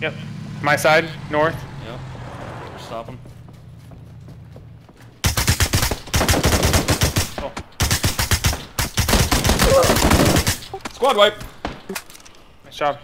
Yep. My side, north. Yep. We're stopping. Oh, Squad wipe. nice job.